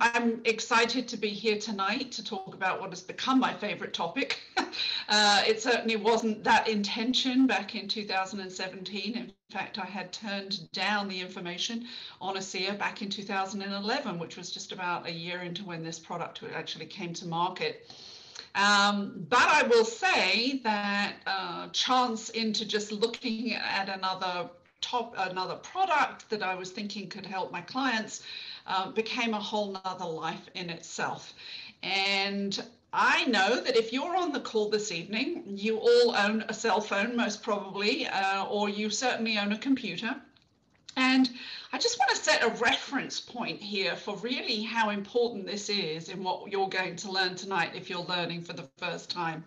I'm, excited to be here tonight to talk about what has become my favorite topic. uh, it certainly wasn't that intention back in 2017. In fact, I had turned down the information on ASEA back in 2011, which was just about a year into when this product actually came to market. Um, but I will say that uh, chance into just looking at another top another product that I was thinking could help my clients uh, became a whole nother life in itself. And I know that if you're on the call this evening, you all own a cell phone, most probably, uh, or you certainly own a computer. And I just want to set a reference point here for really how important this is in what you're going to learn tonight if you're learning for the first time.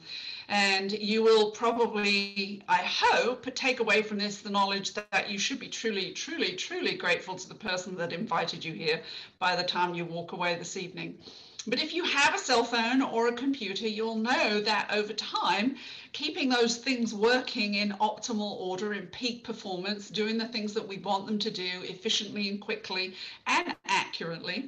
And you will probably, I hope, take away from this the knowledge that you should be truly, truly, truly grateful to the person that invited you here by the time you walk away this evening. But if you have a cell phone or a computer, you'll know that over time, keeping those things working in optimal order, in peak performance, doing the things that we want them to do efficiently and quickly and accurately,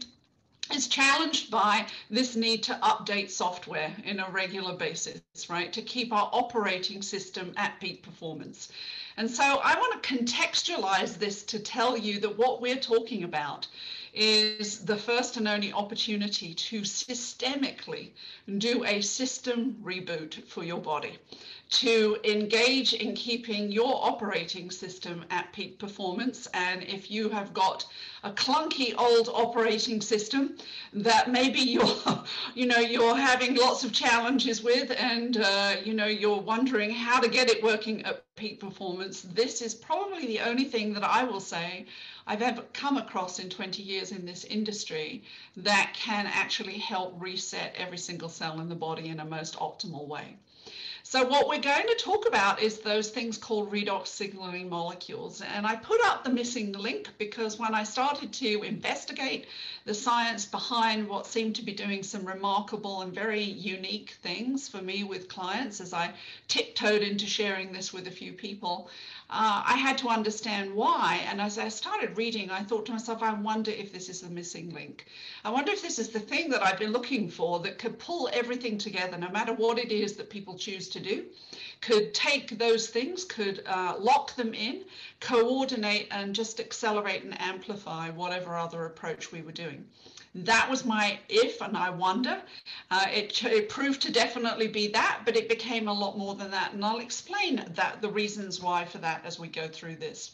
is challenged by this need to update software in a regular basis, right, to keep our operating system at peak performance. And so I want to contextualize this to tell you that what we're talking about is the first and only opportunity to systemically do a system reboot for your body, to engage in keeping your operating system at peak performance. And if you have got a clunky old operating system that maybe you're, you know, you're having lots of challenges with, and uh, you know, you're wondering how to get it working at peak performance, this is probably the only thing that I will say I've ever come across in 20 years in this industry that can actually help reset every single cell in the body in a most optimal way. So what we're going to talk about is those things called redox signaling molecules. And I put up the missing link because when I started to investigate the science behind what seemed to be doing some remarkable and very unique things for me with clients as I tiptoed into sharing this with a few people, uh, I had to understand why. And as I started reading, I thought to myself, I wonder if this is the missing link. I wonder if this is the thing that I've been looking for that could pull everything together, no matter what it is that people choose to do, could take those things, could uh, lock them in, coordinate, and just accelerate and amplify whatever other approach we were doing that was my if and I wonder. Uh, it, it, proved to definitely be that, but it became a lot more than that. And I'll explain that the reasons why for that as we go through this.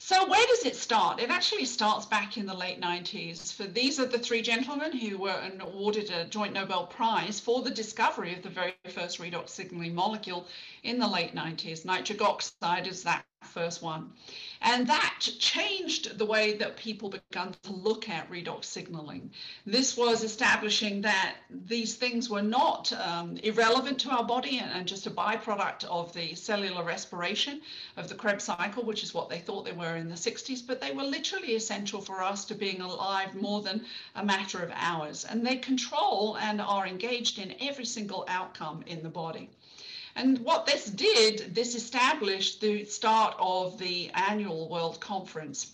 So where does it start? It actually starts back in the late 90s. For these are the three gentlemen who were awarded a joint Nobel Prize for the discovery of the very first redox signaling molecule in the late 90s. Nitric oxide is that first one. And that changed the way that people began to look at redox signaling. This was establishing that these things were not um, irrelevant to our body and, and, just a byproduct of the cellular respiration of the Krebs cycle, which is what they thought they were in the 60s, but they were literally essential for us to being alive more than a matter of hours. And they control and are engaged in every single outcome in the body. And what this did, this established the start of the annual World Conference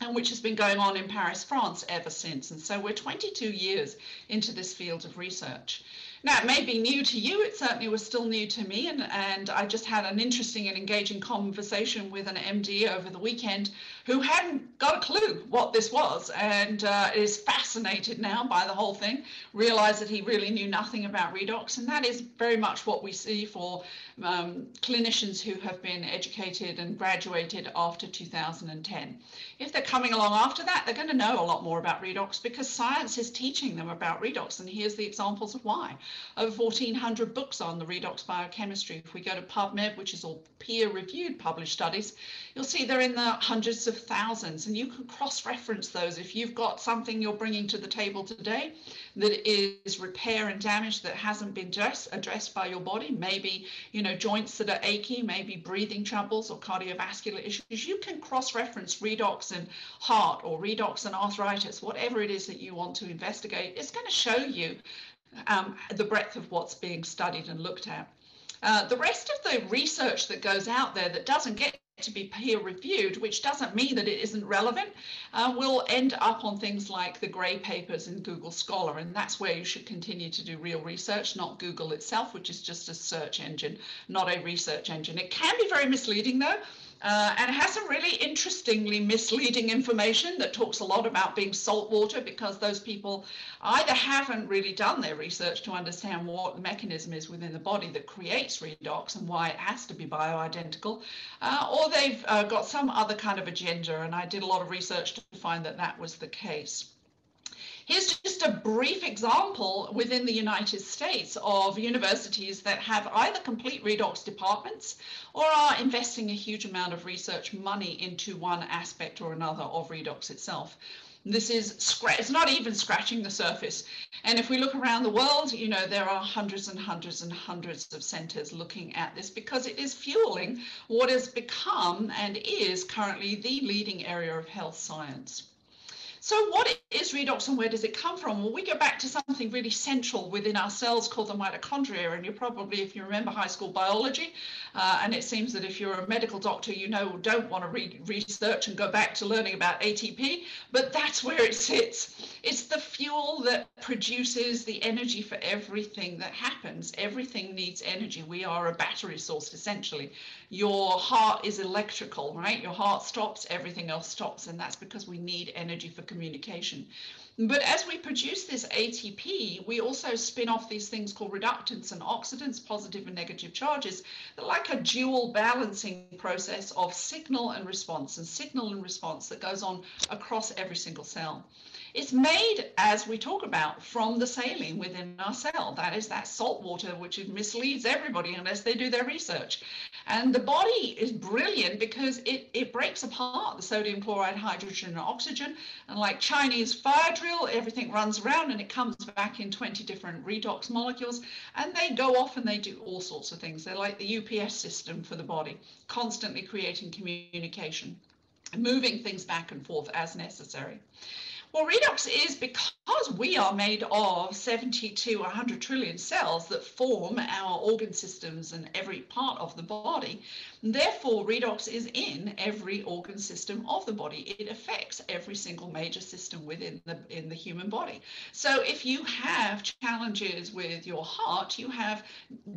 and which has been going on in Paris, France ever since. And so we're 22 years into this field of research. Now, it may be new to you, it certainly was still new to me, and, and I just had an interesting and engaging conversation with an MD over the weekend who hadn't got a clue what this was and uh, is fascinated now by the whole thing, realized that he really knew nothing about redox, and that is very much what we see for um, clinicians who have been educated and graduated after 2010. If they're coming along after that, they're going to know a lot more about redox because science is teaching them about redox, and here's the examples of why over 1,400 books on the redox biochemistry. If we go to PubMed, which is all peer-reviewed published studies, you'll see they're in the hundreds of thousands, and you can cross-reference those. If you've got something you're bringing to the table today that is repair and damage that hasn't been just addressed by your body, maybe you know joints that are achy, maybe breathing troubles or cardiovascular issues, you can cross-reference redox and heart or redox and arthritis, whatever it is that you want to investigate. It's going to show you um, the breadth of what's being studied and looked at. Uh, the rest of the research that goes out there that doesn't get to be peer reviewed, which doesn't mean that it isn't relevant, uh, will end up on things like the grey papers in Google Scholar. And that's where you should continue to do real research, not Google itself, which is just a search engine, not a research engine. It can be very misleading though. Uh, and it has some really interestingly misleading information that talks a lot about being salt water because those people either haven't really done their research to understand what the mechanism is within the body that creates redox and why it has to be bioidentical, uh, or they've uh, got some other kind of agenda. And I did a lot of research to find that that was the case. Here's just a brief example within the United States of universities that have either complete redox departments or are investing a huge amount of research money into one aspect or another of redox itself. This is it's not even scratching the surface. And if we look around the world, you know, there are hundreds and hundreds and hundreds of centers looking at this because it is fueling what has become and is currently the leading area of health science. So what is redox and where does it come from? Well, we go back to something really central within our cells called the mitochondria. And you probably, if you remember high school biology, uh, and it seems that if you're a medical doctor, you know, don't want to research and go back to learning about ATP, but that's where it sits. It's the fuel that produces the energy for everything that happens. Everything needs energy. We are a battery source, essentially. Your heart is electrical, right? Your heart stops, everything else stops. And that's because we need energy for. But as we produce this ATP, we also spin off these things called reductants and oxidants, positive and negative charges. Like a dual balancing process of signal and response and signal and response that goes on across every single cell. It's made, as we talk about, from the saline within our cell. That is that salt water, which misleads everybody unless they do their research. And the body is brilliant because it, it breaks apart the sodium chloride, hydrogen, and oxygen. And like Chinese fire drill, everything runs around and it comes back in 20 different redox molecules. And they go off and they do all sorts of things. They're like the UPS system for the body, constantly creating communication, moving things back and forth as necessary. Well, redox is because we are made of 70 to 100 trillion cells that form our organ systems and every part of the body. Therefore, redox is in every organ system of the body. It affects every single major system within the in the human body. So if you have challenges with your heart, you have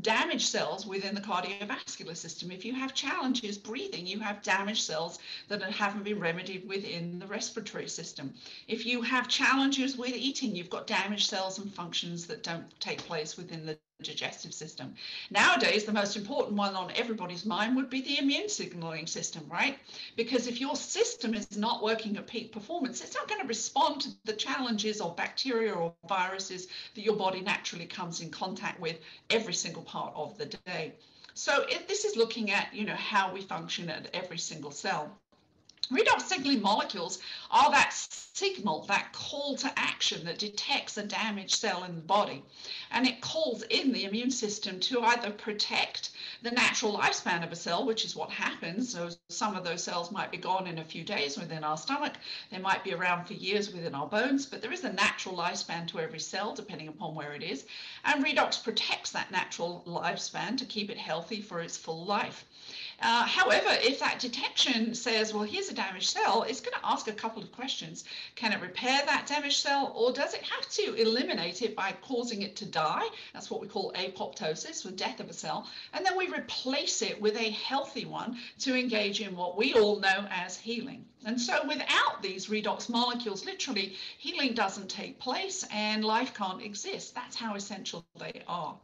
damaged cells within the cardiovascular system. If you have challenges breathing, you have damaged cells that haven't been remedied within the respiratory system. If you have challenges with eating, you've got damaged cells and functions that don't take place within the digestive system. Nowadays, the most important one on everybody's mind would be the immune signaling system, right? Because if your system is not working at peak performance, it's not going to respond to the challenges or bacteria or viruses that your body naturally comes in contact with every single part of the day. So if this is looking at, you know, how we function at every single cell. Redox signaling molecules are that signal, that call to action that detects a damaged cell in the body. And it calls in the immune system to either protect the natural lifespan of a cell, which is what happens. So some of those cells might be gone in a few days within our stomach. They might be around for years within our bones, but there is a natural lifespan to every cell, depending upon where it is. And redox protects that natural lifespan to keep it healthy for its full life. Uh, however, if that detection says, well, here's a damaged cell, it's going to ask a couple of questions. Can it repair that damaged cell or does it have to eliminate it by causing it to die? That's what we call apoptosis, the death of a cell. And then we replace it with a healthy one to engage in what we all know as healing. And so without these redox molecules, literally healing doesn't take place and life can't exist. That's how essential they are.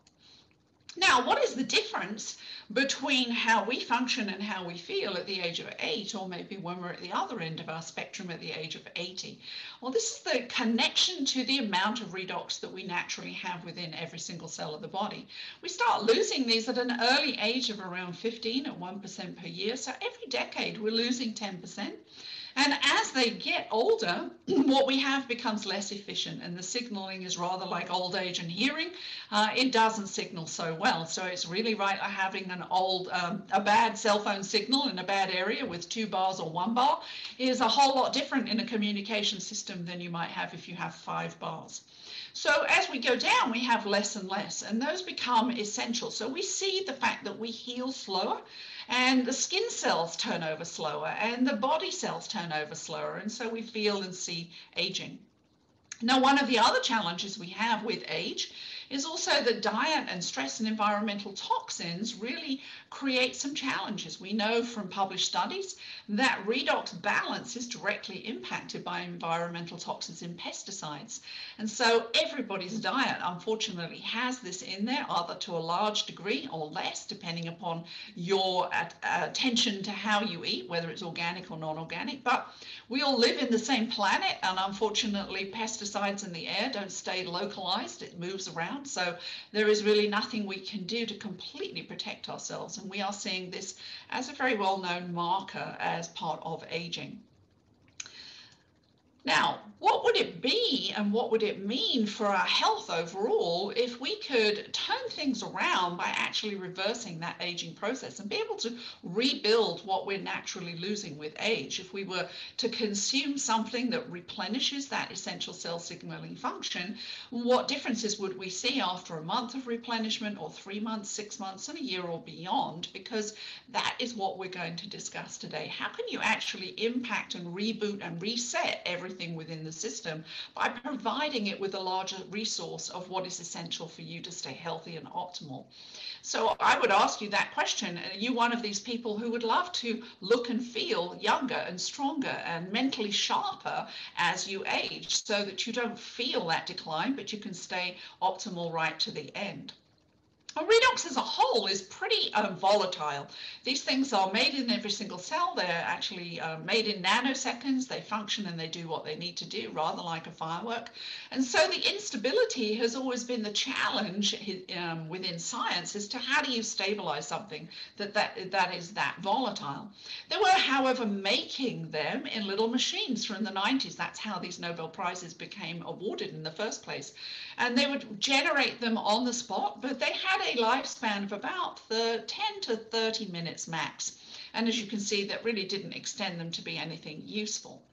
Now, what is the difference between how we function and how we feel at the age of eight, or maybe when we're at the other end of our spectrum at the age of 80? Well, this is the connection to the amount of redox that we naturally have within every single cell of the body. We start losing these at an early age of around 15 at 1% per year. So every decade, we're losing 10%. And as they get older, what we have becomes less efficient, and the signaling is rather like old age and hearing. Uh, it doesn't signal so well. So it's really right having an old, um, a bad cell phone signal in a bad area with two bars or one bar is a whole lot different in a communication system than you might have if you have five bars. So as we go down, we have less and less, and those become essential. So we see the fact that we heal slower and the skin cells turn over slower and the body cells turn over slower and so we feel and see aging. Now one of the other challenges we have with age is also that diet and stress and environmental toxins really create some challenges. We know from published studies that redox balance is directly impacted by environmental toxins in pesticides. And so everybody's diet, unfortunately, has this in there, either to a large degree or less, depending upon your attention to how you eat, whether it's organic or non-organic. But we all live in the same planet, and unfortunately, pesticides in the air don't stay localized. It moves around. So there is really nothing we can do to completely protect ourselves. And we are seeing this as a very well-known marker as part of aging. Now, what would it be and what would it mean for our health overall if we could turn things around by actually reversing that aging process and be able to rebuild what we're naturally losing with age? If we were to consume something that replenishes that essential cell signaling function, what differences would we see after a month of replenishment or three months, six months, and a year or beyond? Because that is what we're going to discuss today. How can you actually impact and reboot and reset everything? Everything within the system by providing it with a larger resource of what is essential for you to stay healthy and optimal. So I would ask you that question. Are you one of these people who would love to look and feel younger and stronger and mentally sharper as you age so that you don't feel that decline, but you can stay optimal right to the end? Well, redox as a whole is pretty uh, volatile. These things are made in every single cell. They're actually uh, made in nanoseconds. They function and they do what they need to do, rather like a firework. And so the instability has always been the challenge um, within science as to how do you stabilize something that, that, that is that volatile. They were, however, making them in little machines from the 90s. That's how these Nobel Prizes became awarded in the first place. And they would generate them on the spot, but they had a lifespan of about the 10 to 30 minutes max. And as you can see, that really didn't extend them to be anything useful.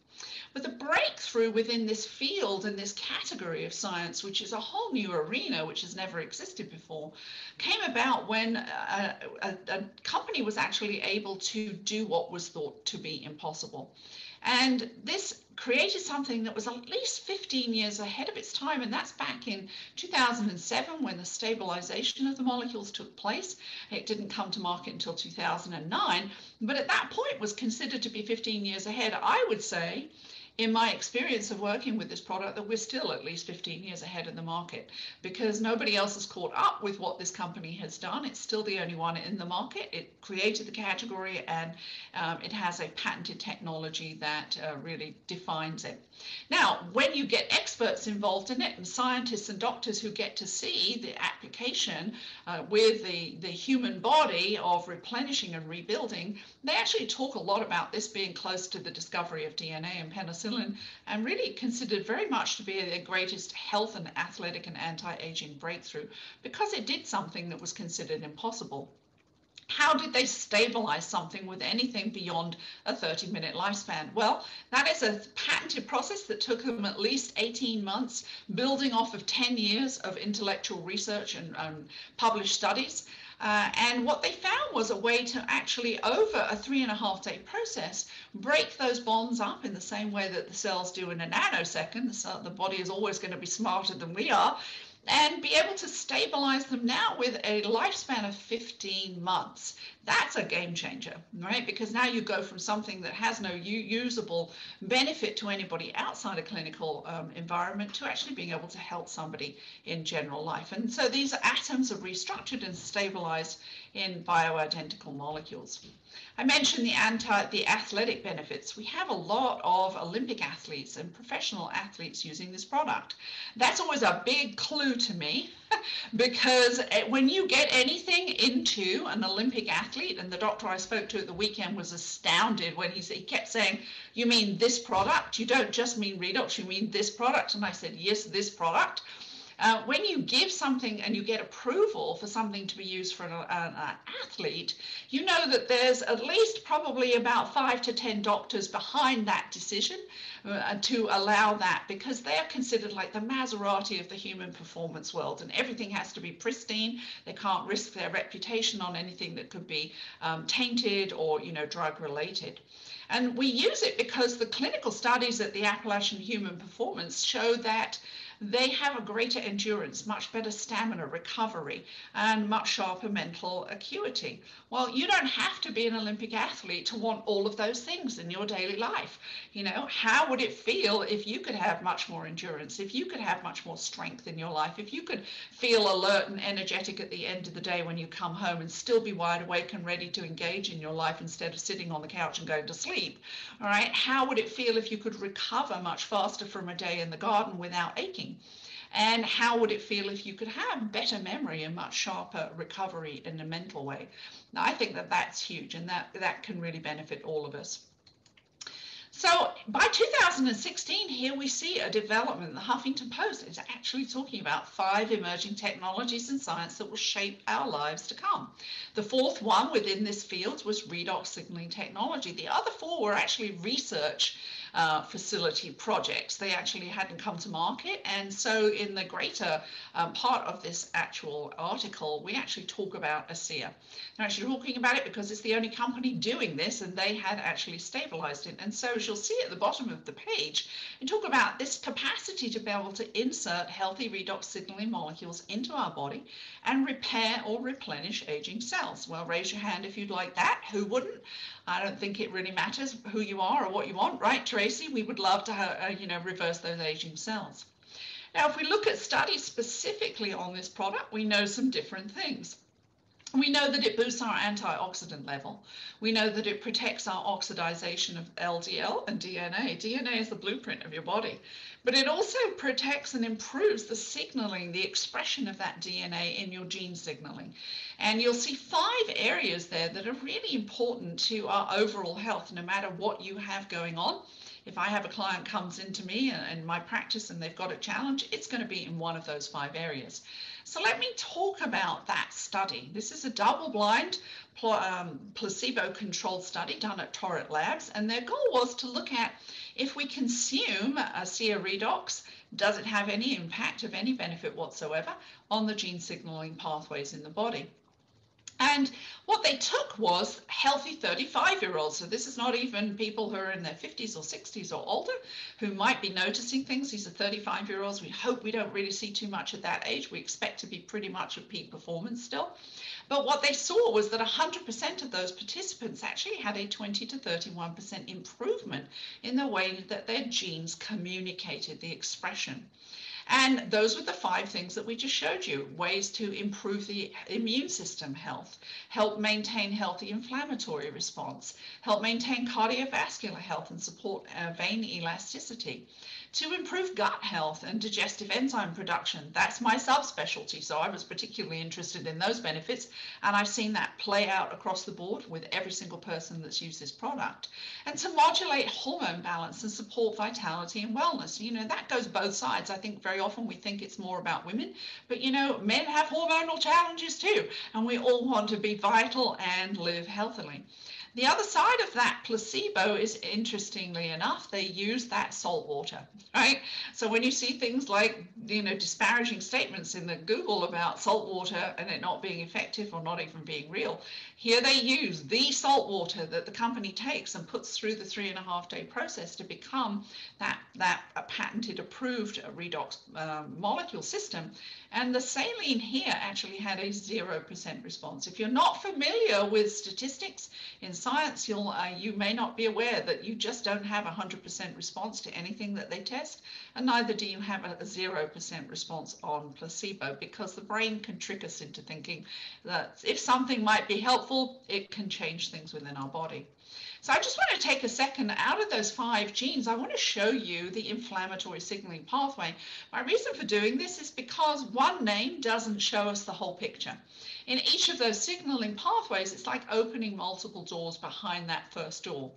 But the breakthrough within this field and this category of science, which is a whole new arena which has never existed before, came about when a, a, a company was actually able to do what was thought to be impossible. And this created something that was at least 15 years ahead of its time, and that's back in 2007 when the stabilization of the molecules took place. It didn't come to market until 2009, but at that point was considered to be 15 years ahead. I would say in my experience of working with this product that we're still at least 15 years ahead of the market because nobody else has caught up with what this company has done. It's still the only one in the market. It created the category and um, it has a patented technology that uh, really defines it. Now, when you get experts involved in it and scientists and doctors who get to see the application uh, with the, the human body of replenishing and rebuilding, they actually talk a lot about this being close to the discovery of DNA and penicillin penicillin and really considered very much to be the greatest health and athletic and anti-aging breakthrough because it did something that was considered impossible. How did they stabilize something with anything beyond a 30 minute lifespan? Well, that is a patented process that took them at least 18 months, building off of 10 years of intellectual research and um, published studies. Uh, and what they found was a way to actually, over a three and a half day process, break those bonds up in the same way that the cells do in a nanosecond. So the body is always going to be smarter than we are and be able to stabilize them now with a lifespan of 15 months. That's a game changer, right? Because now you go from something that has no usable benefit to anybody outside a clinical um, environment to actually being able to help somebody in general life. And so these atoms are restructured and stabilized in bioidentical molecules. I mentioned the anti the athletic benefits. We have a lot of Olympic athletes and professional athletes using this product. That's always a big clue to me because eh, when you get anything into an Olympic athlete, and the doctor I spoke to at the weekend was astounded when he, he kept saying, "You mean this product? You don't just mean redox, you mean this product?" And I said, "Yes, this product." Uh, when you give something and you get approval for something to be used for an, an, athlete, you know that there's at least probably about five to 10 doctors behind that decision uh, to allow that because they are considered like the Maserati of the human performance world and everything has to be pristine. They can't risk their reputation on anything that could be um, tainted or, you know, drug related. And we use it because the clinical studies at the Appalachian Human Performance show that they have a greater endurance, much better stamina recovery, and much sharper mental acuity. Well, you don't have to be an Olympic athlete to want all of those things in your daily life. You know, how would it feel if you could have much more endurance, if you could have much more strength in your life, if you could feel alert and energetic at the end of the day when you come home and still be wide awake and ready to engage in your life instead of sitting on the couch and going to sleep? All right, how would it feel if you could recover much faster from a day in the garden without aching? And how would it feel if you could have better memory and much sharper recovery in a mental way? Now, I think that that's huge and that, that can really benefit all of us. So by 2016, here we see a development. The Huffington Post is actually talking about five emerging technologies in science that will shape our lives to come. The fourth one within this field was redox signaling technology. The other four were actually research uh, facility projects. They actually hadn't come to market. And so in the greater um, part of this actual article, we actually talk about ASEA. They're actually talking about it because it's the only company doing this and they had actually stabilized it. And so as you'll see at the bottom of the page, you talk about this capacity to be able to insert healthy redox signaling molecules into our body and repair or replenish aging cells. Well, raise your hand if you'd like that. Who wouldn't? I don't think it really matters who you are or what you want, right, Tracy? We would love to, uh, you know, reverse those aging cells. Now, if we look at studies specifically on this product, we know some different things. We know that it boosts our antioxidant level. We know that it protects our oxidization of LDL and DNA. DNA is the blueprint of your body, but it also protects and improves the signaling, the expression of that DNA in your gene signaling. And you'll see five areas there that are really important to our overall health, no matter what you have going on if I have a client comes into me in my practice and they've got a challenge, it's going to be in one of those five areas. So let me talk about that study. This is a double-blind um, placebo-controlled study done at Torrent Labs, and their goal was to look at if we consume ASEA Redox, does it have any impact of any benefit whatsoever on the gene signaling pathways in the body? And what they took was healthy 35 year olds. So this is not even people who are in their 50s or 60s or older who might be noticing things. These are 35 year olds. We hope we don't really see too much at that age. We expect to be pretty much at peak performance still. But what they saw was that 100% of those participants actually had a 20 to 31% improvement in the way that their genes communicated the expression. And those were the five things that we just showed you ways to improve the immune system health, help maintain healthy inflammatory response, help maintain cardiovascular health and support uh, vein elasticity, to improve gut health and digestive enzyme production. That's my subspecialty, so I was particularly interested in those benefits, and I've seen that play out across the board with every single person that's used this product. And to modulate hormone balance and support vitality and wellness. You know, that goes both sides. I think very often we think it's more about women, but you know, men have hormonal challenges too, and we all want to be vital and live healthily. The other side of that placebo is interestingly enough, they use that salt water, right? So when you see things like, you know, disparaging statements in the Google about salt water and it not being effective or not even being real, here they use the salt water that the company takes and puts through the three and a half day process to become that, that patented approved redox um, molecule system. And the saline here actually had a 0% response. If you're not familiar with statistics in science, you'll, uh, you may not be aware that you just don't have a 100% response to anything that they test, and neither do you have a 0% response on placebo because the brain can trick us into thinking that if something might be helpful, it can change things within our body. So I just want to take a second out of those five genes. I want to show you the inflammatory signaling pathway. My reason for doing this is because one name doesn't show us the whole picture. In each of those signaling pathways, it's like opening multiple doors behind that first door.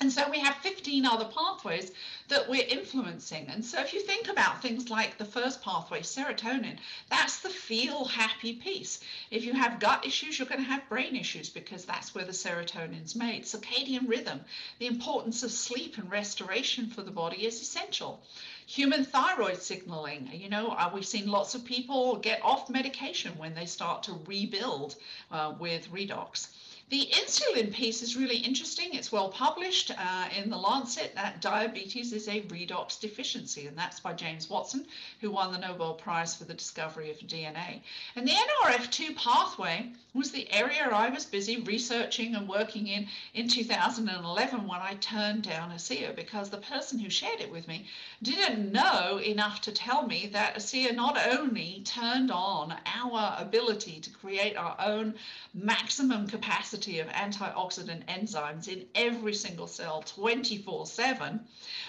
And so we have 15 other pathways that we're influencing. And so if you think about things like the first pathway, serotonin, that's the feel happy piece. If you have gut issues, you're going to have brain issues because that's where the serotonin's made. Circadian rhythm, the importance of sleep and restoration for the body is essential. Human thyroid signaling, you know, uh, we've seen lots of people get off medication when they start to rebuild uh, with redox. The insulin piece is really interesting. It's well published uh, in the Lancet that diabetes is a redox deficiency, and that's by James Watson, who won the Nobel Prize for the discovery of DNA. And the NRF2 pathway was the area I was busy researching and working in in 2011 when I turned down ASEA because the person who shared it with me didn't know enough to tell me that ASEA not only turned on our ability to create our own maximum capacity of antioxidant enzymes in every single cell 24 7,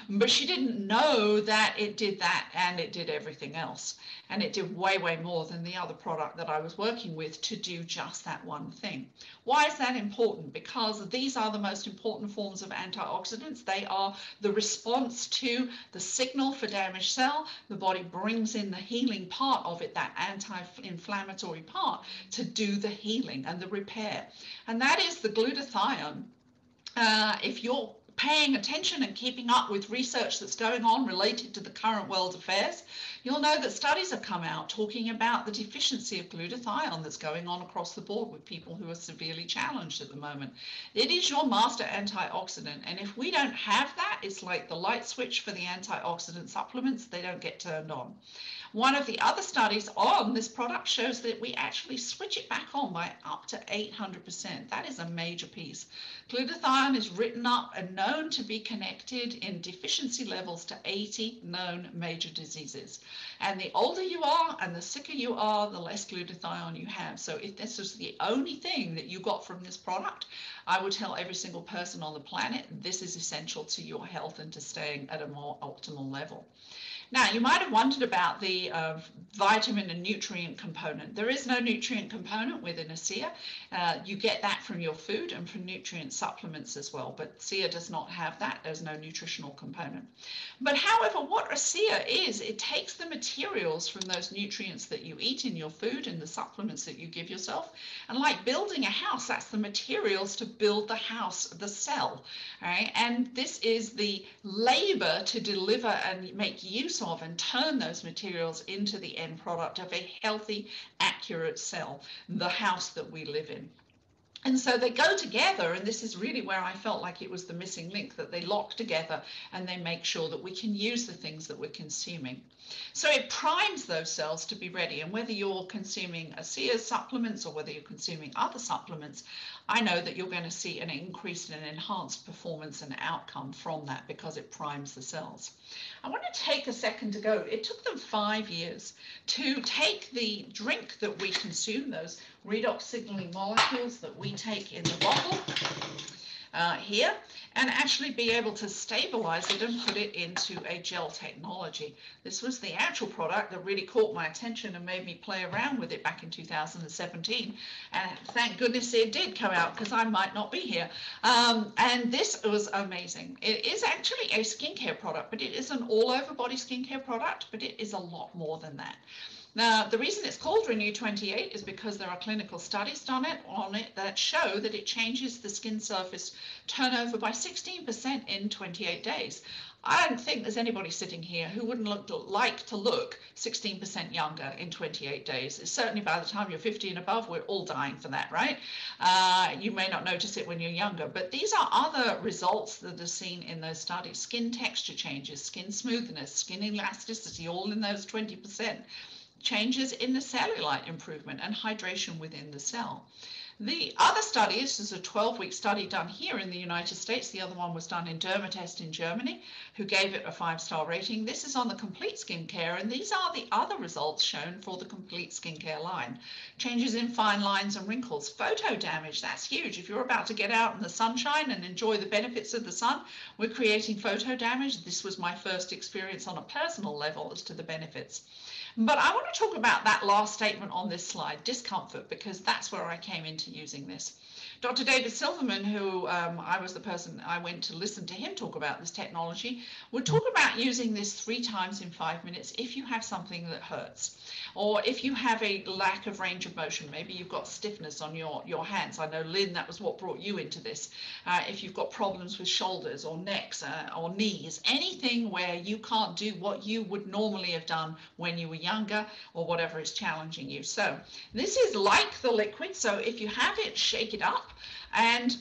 but she didn't know that it did that and it did everything else. And it did way, way more than the other product that I was working with to do just that one thing. Why is that important? Because these are the most important forms of antioxidants. They are the response to the signal for damaged cell. The body brings in the healing part of it, that anti-inflammatory part, to do the healing and the repair. And that is the glutathione. Uh, if you're paying attention and keeping up with research that's going on related to the current world affairs, you'll know that studies have come out talking about the deficiency of glutathione that's going on across the board with people who are severely challenged at the moment. It is your master antioxidant, and if we don't have that, it's like the light switch for the antioxidant supplements, they don't get turned on. One of the other studies on this product shows that we actually switch it back on by up to 800%. That is a major piece. Glutathione is written up and known to be connected in deficiency levels to 80 known major diseases. And the older you are and the sicker you are, the less glutathione you have. So if this is the only thing that you got from this product, I would tell every single person on the planet this is essential to your health and to staying at a more optimal level. Now, you might have wondered about the uh, vitamin and nutrient component. There is no nutrient component within ASEA. Uh, you get that from your food and from nutrient supplements as well, but ASEA does not have that. There's no nutritional component. But however, what ASEA is, it takes the materials from those nutrients that you eat in your food and the supplements that you give yourself. And like building a house, that's the materials to build the house, the cell. Right? And this is the labor to deliver and make use use of and turn those materials into the end product of a healthy, accurate cell, the house that we live in. And so they go together, and this is really where I felt like it was the missing link that they lock together and they make sure that we can use the things that we're consuming. So it primes those cells to be ready. And whether you're consuming ASEA supplements or whether you're consuming other supplements, I know that you're going to see an increase and an enhanced performance and outcome from that because it primes the cells. I want to take a second to go. It took them five years to take the drink that we consume, those redox signaling molecules that we take in the bottle, uh, here and actually be able to stabilize it and put it into a gel technology. This was the actual product that really caught my attention and made me play around with it back in 2017. And thank goodness it did come out because I might not be here. Um, and this was amazing. It is actually a skincare product, but it is an all over body skincare product, but it is a lot more than that. Now, the reason it's called Renu 28 is because there are clinical studies done it, on it that show that it changes the skin surface turnover by 16% in 28 days. I don't think there's anybody sitting here who wouldn't look, like to look 16% younger in 28 days. Certainly by the time you're 50 and above, we're all dying for that, right? Uh, you may not notice it when you're younger, but these are other results that are seen in those studies. Skin texture changes, skin smoothness, skin elasticity, all in those 20% changes in the cellulite improvement and hydration within the cell. The other study, this is a 12 week study done here in the United States. The other one was done in Dermatest in Germany, who gave it a five star rating. This is on the complete skincare, and these are the other results shown for the complete skincare line. Changes in fine lines and wrinkles, photo damage, that's huge. If you're about to get out in the sunshine and enjoy the benefits of the sun, we're creating photo damage. This was my first experience on a personal level as to the benefits. But I want to talk about that last statement on this slide, discomfort, because that's where I came into using this. Dr. David Silverman, who um, I was the person I went to listen to him talk about this technology, would talk about using this three times in five minutes if you have something that hurts, or if you have a lack of range of motion. Maybe you've got stiffness on your, your hands. I know, Lynn, that was what brought you into this. Uh, if you've got problems with shoulders or necks uh, or knees, anything where you can't do what you would normally have done when you were younger or whatever is challenging you. So this is like the liquid. So if you have it, shake it up and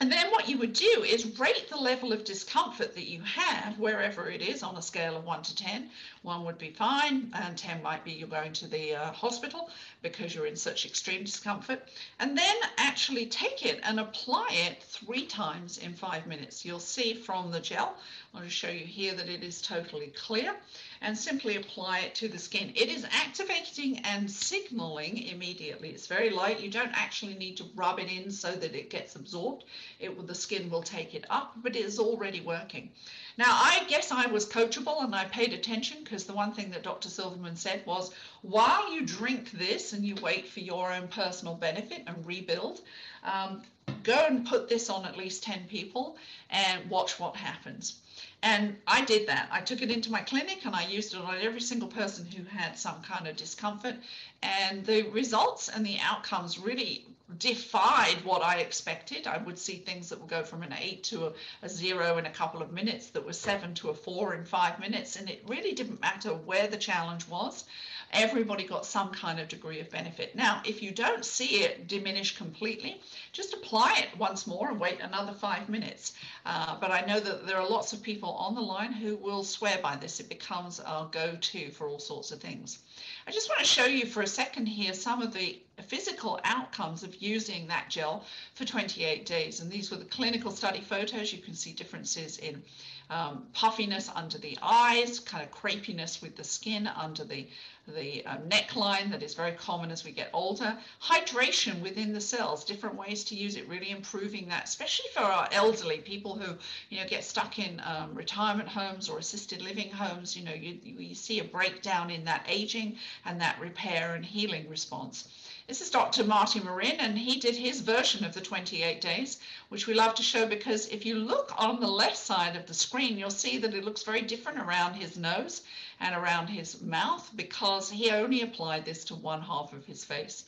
and then what you would do is rate the level of discomfort that you have wherever it is on a scale of 1 to 10. 1 would be fine, and 10 might be you're going to the uh, hospital because you're in such extreme discomfort. And then actually take it and apply it three times in five minutes. You'll see from the gel, I'll just show you here that it is totally clear and simply apply it to the skin. It is activating and signaling immediately. It's very light. You don't actually need to rub it in so that it gets absorbed. It will, the skin will take it up, but it is already working. Now, I guess I was coachable and I paid attention because the one thing that Dr. Silverman said was while you drink this and you wait for your own personal benefit and rebuild, um, go and put this on at least 10 people and watch what happens. And I did that. I took it into my clinic and I used it on every single person who had some kind of discomfort. And the results and the outcomes really defied what I expected. I would see things that would go from an eight to a, a, zero in a couple of minutes, that was seven to a four in five minutes. And it really didn't matter where the challenge was everybody got some kind of degree of benefit. Now, if you don't see it diminish completely, just apply it once more and wait another five minutes. Uh, but I know that there are lots of people on the line who will swear by this. It becomes our go-to for all sorts of things. I just want to show you for a second here some of the physical outcomes of using that gel for 28 days. And these were the clinical study photos. You can see differences in um, puffiness under the eyes, kind of crepiness with the skin under the, the um, neckline that is very common as we get older. Hydration within the cells, different ways to use it, really improving that, especially for our elderly people who, you know, get stuck in um, retirement homes or assisted living homes. You know, you, you see a breakdown in that aging and that repair and healing response. This is Dr. Marty Marin, and he did his version of the 28 days, which we love to show because if you look on the left side of the screen, you'll see that it looks very different around his nose and around his mouth because he only applied this to one half of his face.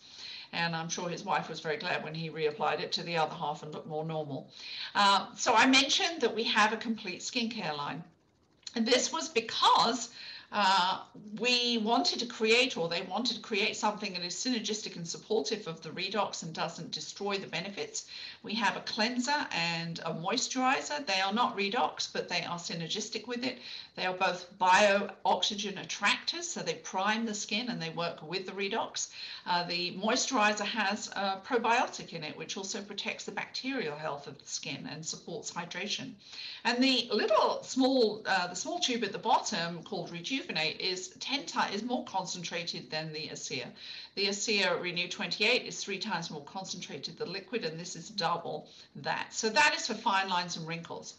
And I'm sure his wife was very glad when he reapplied it to the other half and looked more normal. Uh, so I mentioned that we have a complete skincare line. And this was because uh, we wanted to create, or they wanted to create something that is synergistic and supportive of the redox and doesn't destroy the benefits. We have a cleanser and a moisturizer. They are not redox, but they are synergistic with it. They are both bio-oxygen attractors, so they prime the skin and they work with the redox. Uh, the moisturizer has a probiotic in it, which also protects the bacterial health of the skin and supports hydration. And the little small, uh, the small tube at the bottom called Rejuvenate is 10 times is more concentrated than the ASEA. The ASEA Renu 28 is three times more concentrated than liquid, and this is double that. So that is for fine lines and wrinkles.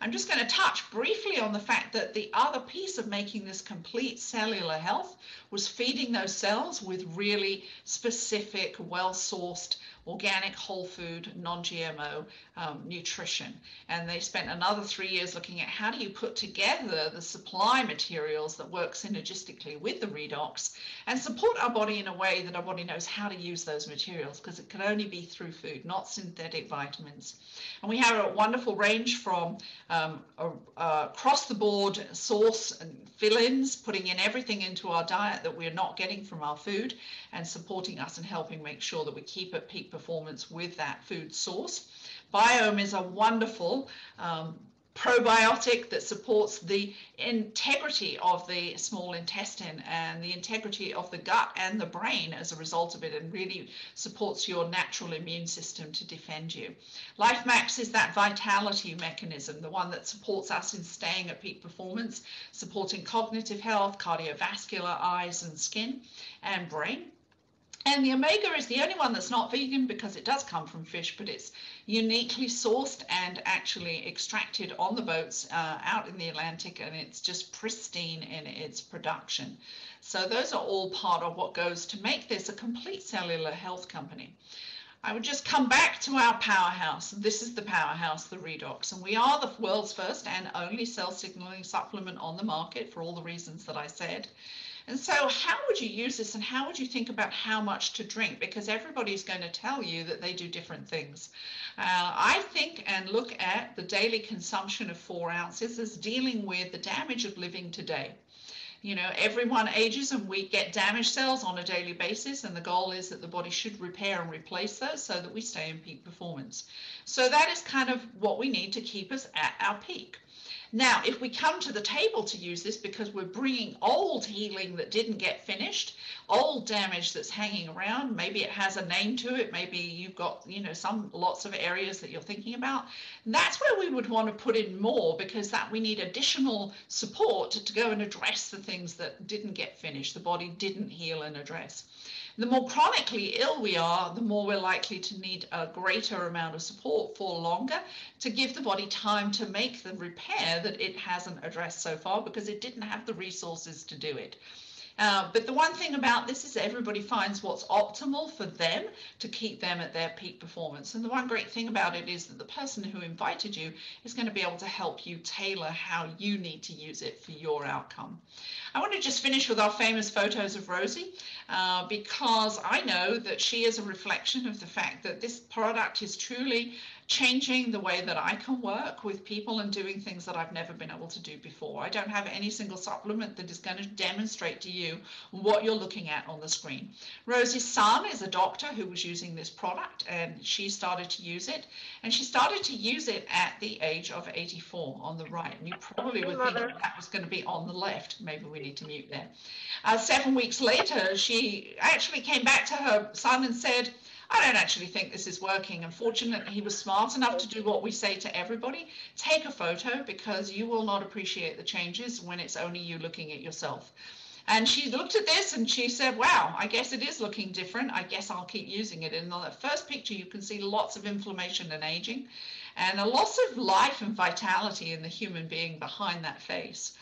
I'm just going to touch briefly on the fact that the other piece of making this complete cellular health was feeding those cells with really specific, well-sourced organic, whole food, non-GMO um, nutrition. And they spent another three years looking at how do you put together the supply materials that work synergistically with the redox and support our body in a way that our body knows how to use those materials because it can only be through food, not synthetic vitamins. And we have a wonderful range from um, across the board source and fill-ins, putting in everything into our diet that we're not getting from our food and supporting us and helping make sure that we keep at peak performance with that food source. Biome is a wonderful um, probiotic that supports the integrity of the small intestine and the integrity of the gut and the brain as a result of it and really supports your natural immune system to defend you. LifeMax is that vitality mechanism, the one that supports us in staying at peak performance, supporting cognitive health, cardiovascular, eyes and skin and brain. And the omega is the only one that's not vegan because it does come from fish, but it's uniquely sourced and actually extracted on the boats uh, out in the Atlantic, and it's just pristine in its production. So those are all part of what goes to make this a complete cellular health company. I would just come back to our powerhouse. This is the powerhouse, the Redox, and we are the world's first and only cell signaling supplement on the market for all the reasons that I said. And so, how would you use this and how would you think about how much to drink? Because everybody's going to tell you that they do different things. Uh, I think and look at the daily consumption of four ounces as dealing with the damage of living today. You know, everyone ages and we get damaged cells on a daily basis, and the goal is that the body should repair and replace those so that we stay in peak performance. So that is kind of what we need to keep us at our peak. Now, if we come to the table to use this because we're bringing old healing that didn't get finished, old damage that's hanging around, maybe it has a name to it, maybe you've got, you know, some lots of areas that you're thinking about, that's where we would want to put in more because that we need additional support to go and address the things that didn't get finished, the body didn't heal and address. The more chronically ill we are, the more we're likely to need a greater amount of support for longer to give the body time to make the repair that it hasn't addressed so far because it didn't have the resources to do it. Uh, but the one thing about this is everybody finds what's optimal for them to keep them at their peak performance. And the one great thing about it is that the person who invited you is going to be able to help you tailor how you need to use it for your outcome. I want to just finish with our famous photos of Rosie uh, because I know that she is a reflection of the fact that this product is truly changing the way that I can work with people and doing things that I've never been able to do before. I don't have any single supplement that is going to demonstrate to you what you're looking at on the screen. Rosie's son is a doctor who was using this product and she started to use it and she started to use it at the age of 84 on the right. And you probably would think that was going to be on the left. Maybe we need to mute there. Uh, seven weeks later, she actually came back to her son and said, I don't actually think this is working. Unfortunately, he was smart enough to do what we say to everybody take a photo because you will not appreciate the changes when it's only you looking at yourself. And she looked at this and she said, Wow, I guess it is looking different. I guess I'll keep using it. And on the first picture, you can see lots of inflammation and aging and a loss of life and vitality in the human being behind that face.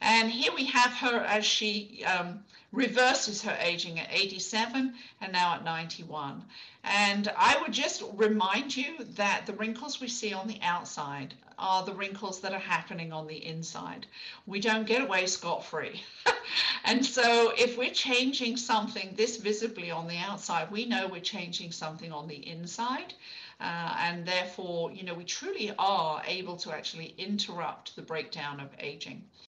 And here we have her as she um, reverses her aging at 87 and now at 91. And I would just remind you that the wrinkles we see on the outside are the wrinkles that are happening on the inside. We don't get away scot free. and so if we're changing something this visibly on the outside, we know we're changing something on the inside. Uh, and therefore, you know, we truly are able to actually interrupt the breakdown of aging.